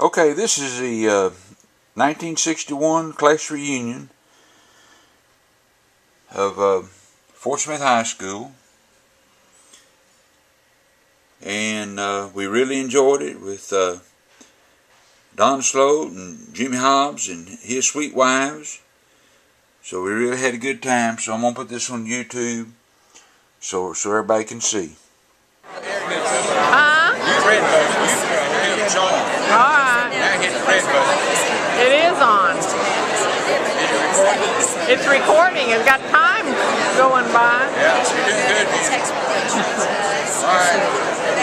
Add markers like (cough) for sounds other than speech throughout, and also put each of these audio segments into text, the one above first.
Okay, this is the uh, 1961 class reunion of uh, Fort Smith High School. And uh, we really enjoyed it with uh, Don Sloat and Jimmy Hobbs and his sweet wives. So we really had a good time. So I'm going to put this on YouTube so, so everybody can see. Huh? You red button. You hit John. All right. Now hit the red button. It is on. Is it recording? It's recording. It's got time going by. Yeah, you're doing good, man. All right.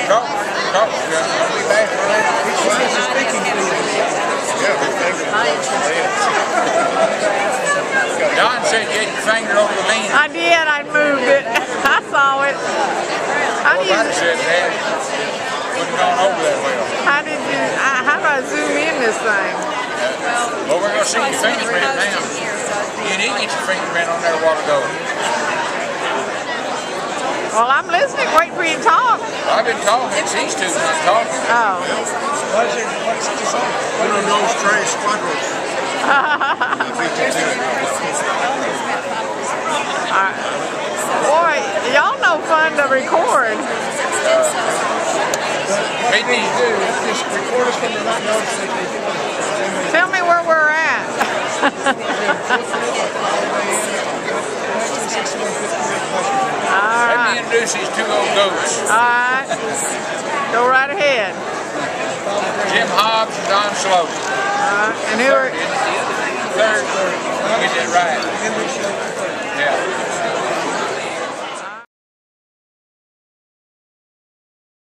Talk, talk. I'll be back. Don said you had your finger over the lean. I did. I moved it. (laughs) I saw it. How do Well, I you? said that. Wasn't going over that well. How did you? uh, How do I zoom in this thing? Well, we're going to see your fingerprint now. You did get your fingerprint on there a while ago. Well, I'm listening. Wait for you to talk. I've been talking. It's these two not talking. Oh. One of those trash squadrons. Boy, y'all no fun to record. Hey, these do is just recorders can not notice that they do it. Tell me where we're at. (laughs) All Let me right. introduce these two old goats. All right. Go right ahead. Jim Hobbs and Don Sloat. All right. And who are? Third. Get that right.